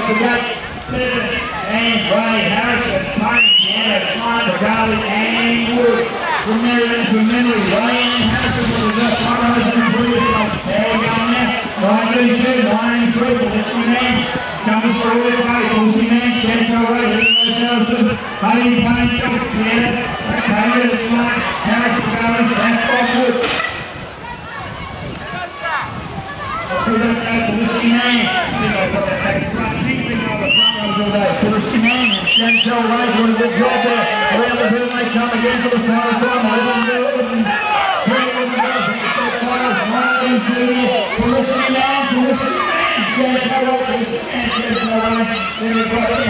The right, Pittman, and Ronnie Harrison, Martin, Jana, Swan, Bradley, and Wood. From Maryland, from memory, Ryan Harrison with the left arm, Harrison, Hey, down there. Line 32, line 3, position man. Comes forward, right, position man, Ken Torrey, Harrison, Heidi Pine, Jana, Tyler, Harrison, Bradley, and Wood. Denzel Rice, one of the job there. Around the hill, they come again for the final time. Don't know. Three of them goes in the first final. One, two, Felicity Man. Denzel Rice, Denzel Rice. Then